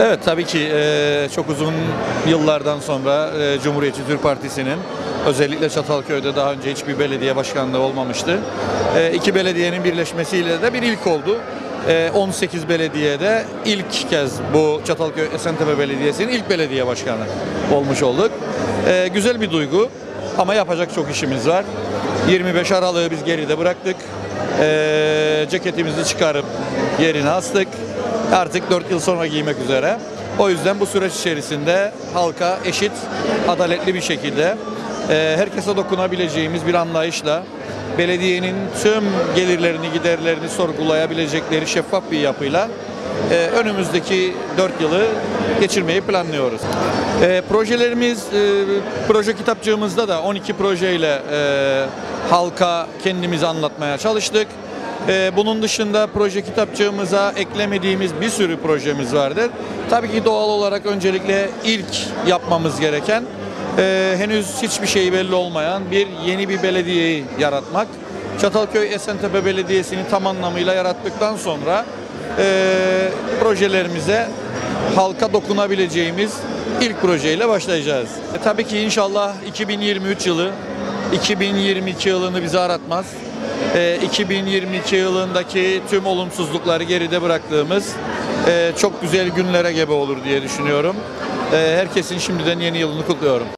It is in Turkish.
Evet tabii ki e, çok uzun yıllardan sonra e, Cumhuriyetçi Türk Partisi'nin özellikle Çatalköy'de daha önce hiçbir belediye başkanlığı olmamıştı. E, iki belediyenin birleşmesiyle de bir ilk oldu. E, 18 belediyede ilk kez bu Çatalköy Esentepe Belediyesi'nin ilk belediye başkanı olmuş olduk. E, güzel bir duygu ama yapacak çok işimiz var. 25 Aralık'ı biz geride bıraktık. E, ceketimizi çıkarıp yerine astık. Artık 4 yıl sonra giymek üzere. O yüzden bu süreç içerisinde halka eşit, adaletli bir şekilde e, herkese dokunabileceğimiz bir anlayışla belediyenin tüm gelirlerini, giderlerini sorgulayabilecekleri şeffaf bir yapıyla e, önümüzdeki 4 yılı geçirmeyi planlıyoruz. E, projelerimiz, e, proje kitapçığımızda da 12 projeyle e, halka kendimizi anlatmaya çalıştık. Ee, Bunun dışında proje kitapçığımıza eklemediğimiz bir sürü projemiz vardır. Tabii ki doğal olarak öncelikle ilk yapmamız gereken e, henüz hiçbir şey belli olmayan bir yeni bir belediyeyi yaratmak. Çatalköy Esentepe Belediyesi'ni tam anlamıyla yarattıktan sonra e, projelerimize halka dokunabileceğimiz ilk projeyle başlayacağız. E, tabii ki inşallah 2023 yılı 2022 yılını bize aratmaz. E, 2022 yılındaki tüm olumsuzlukları geride bıraktığımız e, çok güzel günlere gebe olur diye düşünüyorum. E, herkesin şimdiden yeni yılını kutluyorum.